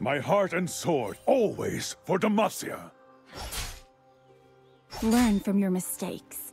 My heart and sword, always for Demacia. Learn from your mistakes.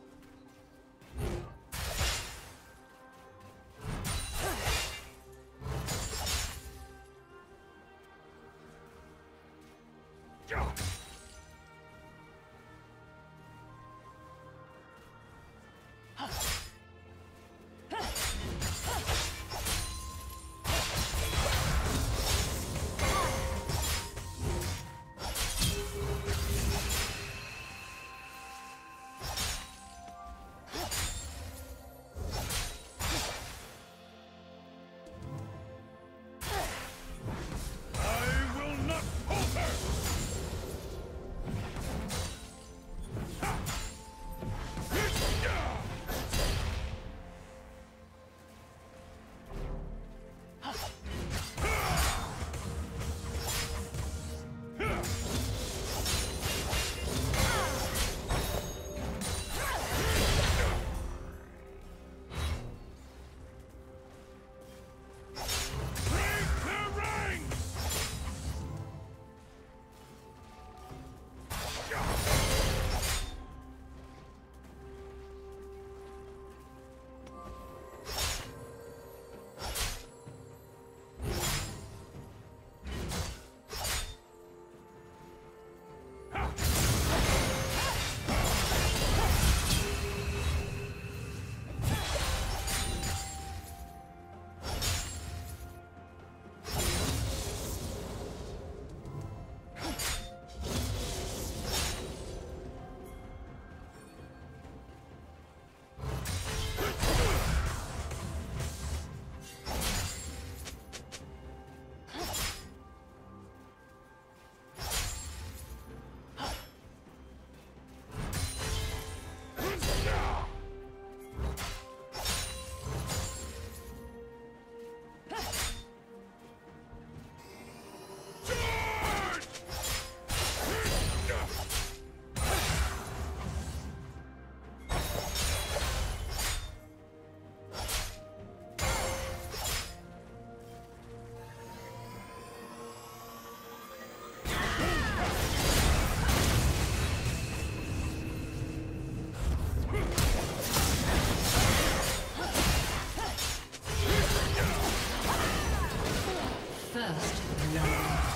First blood.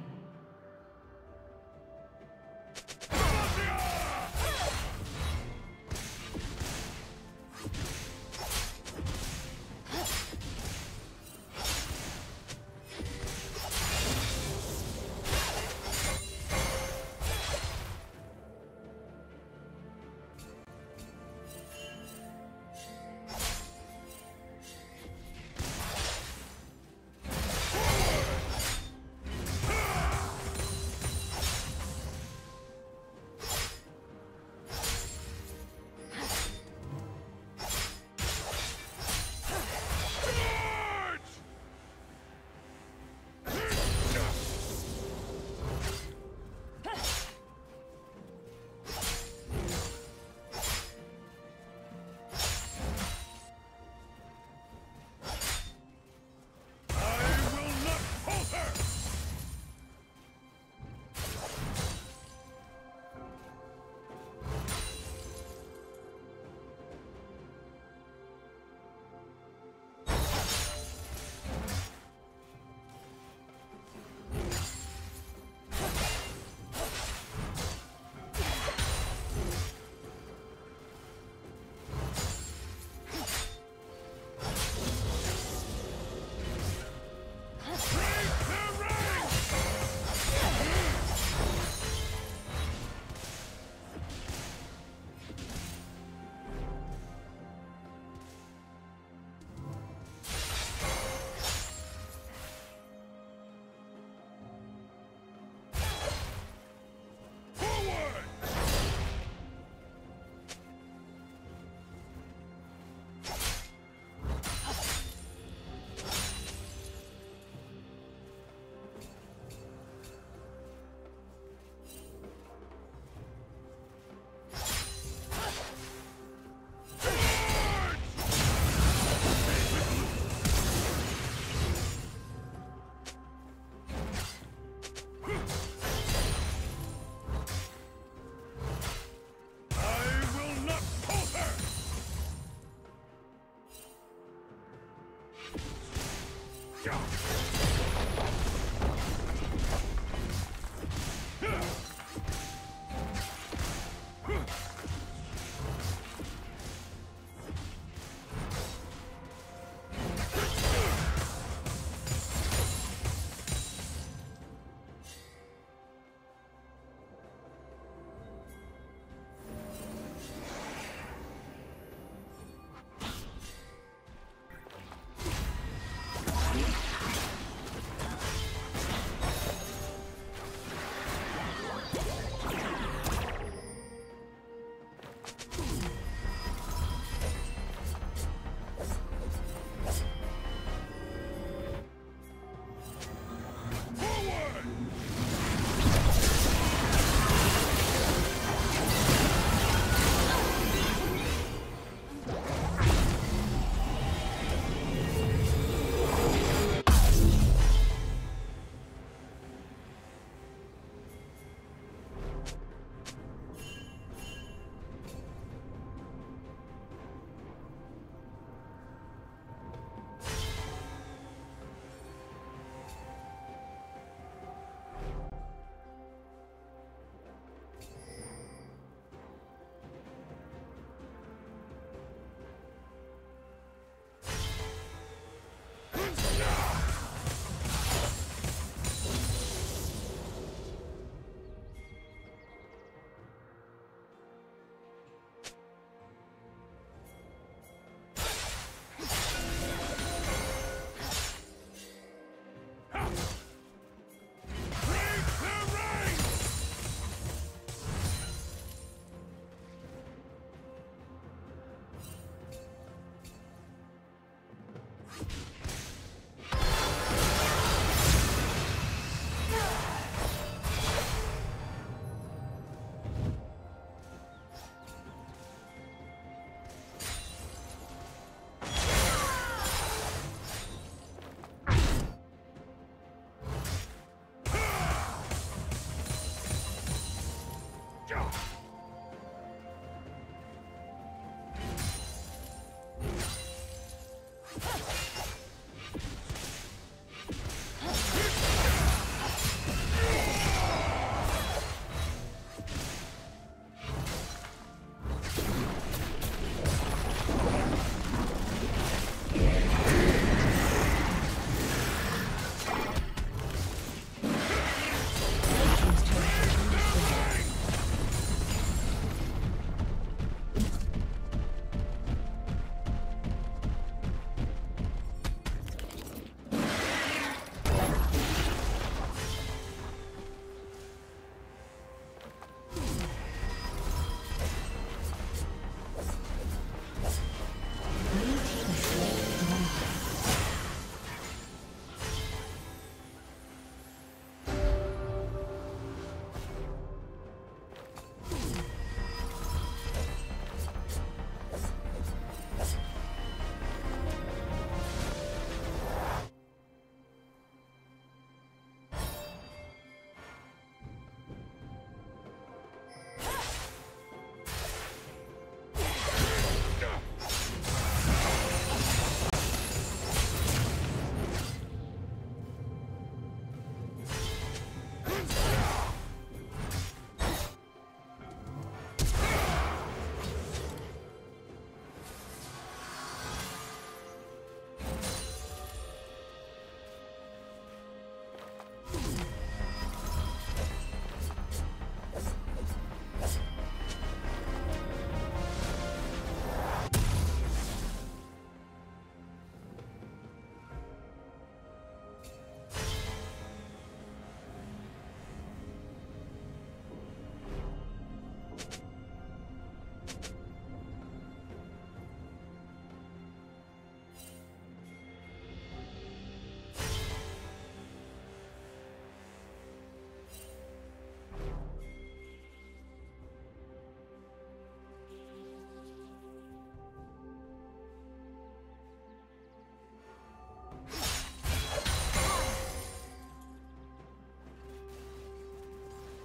Yeah.